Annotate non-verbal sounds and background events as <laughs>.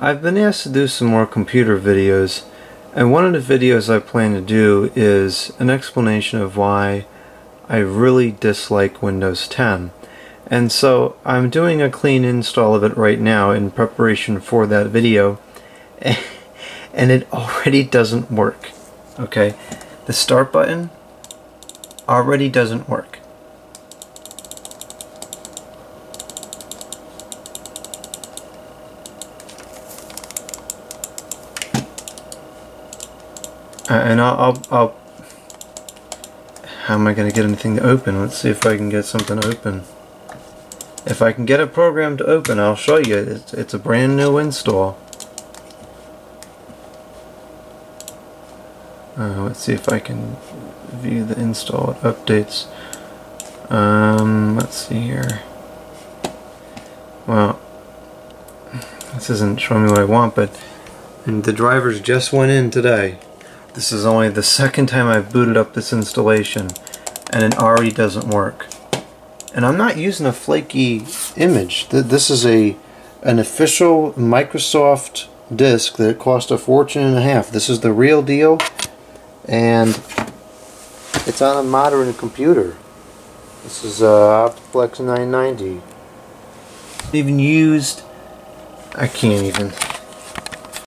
I've been asked to do some more computer videos and one of the videos I plan to do is an explanation of why I really dislike Windows 10 and so I'm doing a clean install of it right now in preparation for that video <laughs> and it already doesn't work okay? The start button already doesn't work Uh, and I'll, I'll, I'll, how am I going to get anything to open? Let's see if I can get something open. If I can get a program to open, I'll show you. It's, it's a brand new install. Uh, let's see if I can view the install. Updates. Um, let's see here. Well, this isn't showing me what I want, but and the drivers just went in today. This is only the second time I've booted up this installation and it already doesn't work. And I'm not using a flaky image. This is a an official Microsoft disk that cost a fortune and a half. This is the real deal and it's on a modern computer. This is uh, Optiplex 990. Even used, I can't even.